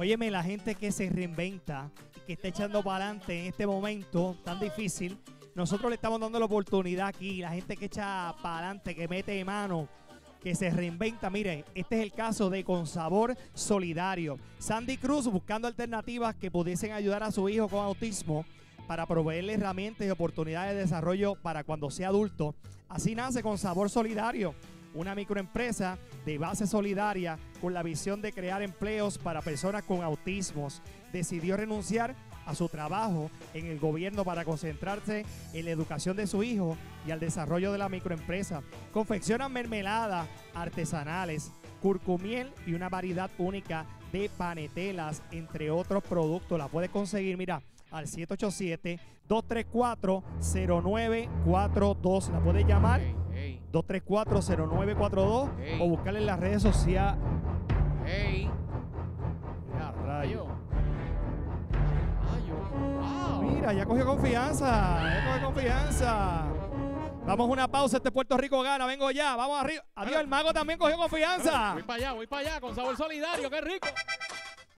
Óyeme, la gente que se reinventa, que está echando para adelante en este momento tan difícil, nosotros le estamos dando la oportunidad aquí. La gente que echa para adelante, que mete mano, que se reinventa. Miren, este es el caso de Consabor Solidario. Sandy Cruz buscando alternativas que pudiesen ayudar a su hijo con autismo para proveerle herramientas y oportunidades de desarrollo para cuando sea adulto. Así nace con Sabor Solidario, una microempresa de base solidaria con la visión de crear empleos para personas con autismos. Decidió renunciar a su trabajo en el gobierno para concentrarse en la educación de su hijo y al desarrollo de la microempresa. Confeccionan mermeladas artesanales, curcumiel y una variedad única de panetelas, entre otros productos. La puedes conseguir, mira, al 787-234-0942. La puedes llamar 234-0942 Ey. o buscarle en las redes sociales. ey. Ya, rayo. Rayo. Wow. Mira, ya cogió confianza. Ya cogió confianza. Vamos a una pausa. Este Puerto Rico gana. Vengo ya. Vamos arriba. Adiós. El mago también cogió confianza. Voy para allá, voy para allá con sabor solidario, qué rico.